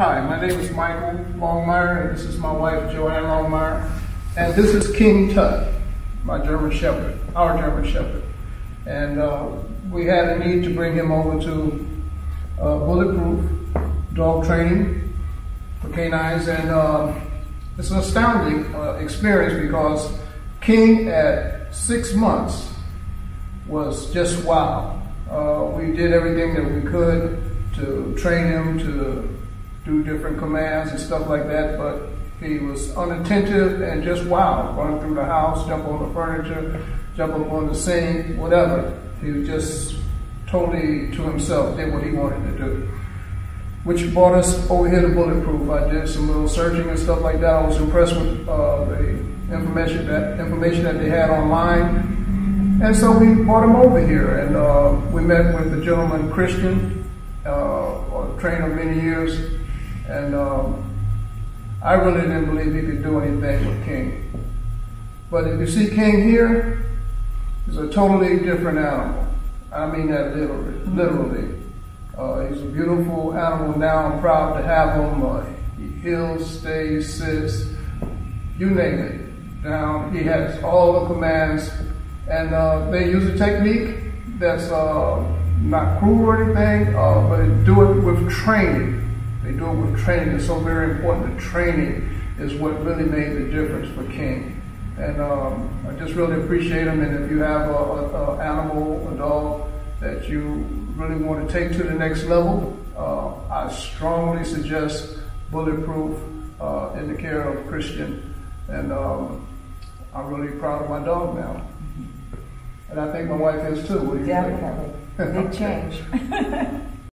Hi, my name is Michael Longmire, and this is my wife Joanne Longmire, and this is King Tut, my German Shepherd, our German Shepherd. And uh, we had a need to bring him over to uh, bulletproof dog training for canines, and uh, it's an astounding uh, experience because King at six months was just wow. Uh, we did everything that we could to train him to do different commands and stuff like that, but he was unattentive and just wild, running through the house, jump on the furniture, jump up on the sink, whatever. He was just totally to himself, did what he wanted to do. Which brought us over here to Bulletproof. I did some little searching and stuff like that. I was impressed with uh, the information that information that they had online, and so we brought him over here, and uh, we met with the gentleman Christian, uh, a trainer many years, and um, I really didn't believe he could do anything with King. But if you see King here, he's a totally different animal. I mean that literally. literally. Uh, he's a beautiful animal now. I'm proud to have him. Uh, he heels, stays, sits, you name it. Now he has all the commands, and uh, they use a technique that's uh, not cruel or anything, uh, but do it with training. They do it with training. It's so very important. The training is what really made the difference for King. And um, I just really appreciate him. And if you have a, a, a, animal, a dog that you really want to take to the next level, uh, I strongly suggest Bulletproof uh, in the care of Christian. And um, I'm really proud of my dog now. And I think my wife is too. What do you Definitely. think? Big change.